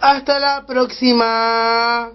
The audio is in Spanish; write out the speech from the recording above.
Hasta la próxima.